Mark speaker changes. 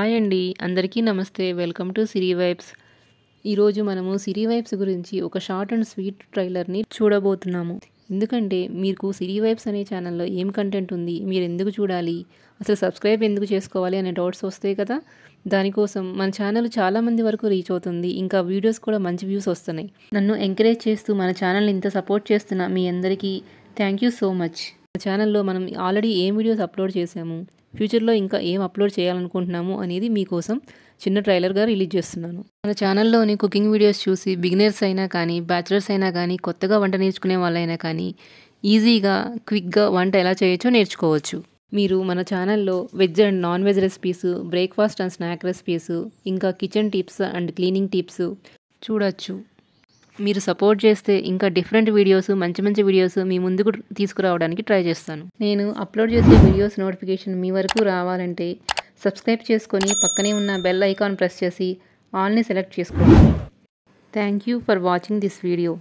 Speaker 1: Hi అండి అందరికీ నమస్తే. Welcome to Siri vibes. ఈరోజు మనము సిరీ వైబ్స్ గురించి ఒక షార్ట్ అండ్ స్వీట్ ట్రైలర్ని చూడబోతున్నాము. ఎందుకంటే మీకు సిరీ వైబ్స్ అనే ఛానల్లో ఏం కంటెంట్ ఉంది మీరు ఎందుకు చూడాలి అసలు సబ్స్క్రైబ్ ఎందుకు చేసుకోవాలి అనే డౌట్స్ వస్తాయి కదా? దానికోసం మన ఛానల్ చాలామంది వరకు రీచ్ అవుతుంది ఇంకా వీడియోస్ కూడా మంచి వ్యూస్ వస్తున్నాయి. నన్ను ఎంకరేజ్ చేస్తూ మన ఛానల్ ఇంత సపోర్ట్ చేస్తున్న మీ అందరికీ థ్యాంక్ యూ సో మచ్. మన ఛానల్లో మనం ఆల్రెడీ ఏం వీడియోస్ అప్లోడ్ చేసాము ఫ్యూచర్లో ఇంకా ఏం అప్లోడ్ చేయాలనుకుంటున్నాము అనేది మీకోసం చిన్న ట్రైలర్గా రిలీజ్ చేస్తున్నాను. మన ఛానల్లోని కుకింగ్ వీడియోస్ చూసి బిగినర్స్ అయినా కానీ బ్యాచిలర్స్ అయినా కానీ కొత్తగా వంట నేర్చుకునే వాళ్ళైనా కానీ ఈజీగా క్విక్గా వంట ఎలా చేయొచ్చో నేర్చుకోవచ్చు. మీరు మన ఛానల్లో veg and non veg recipes breakfast and snack recipes ఇంకా kitchen tips and cleaning tips చూడొచ్చు. మీరు సపోర్ట్ చేస్తే ఇంకా డిఫరెంట్ వీడియోస్ మంచి మంచి వీడియోస్ మీ ముందుకు తీసుకురావడానికి ట్రై చేస్తాను. నేను అప్లోడ్ చేసే వీడియోస్ నోటిఫికేషన్ మీ వరకు రావాలంటే సబ్స్క్రైబ్ చేసుకొని పక్కనే ఉన్న బెల్ ఐకాన్ ప్రెస్ చేసి ఆల్ని సెలెక్ట్ చేసుకోండి. Thank you for watching this video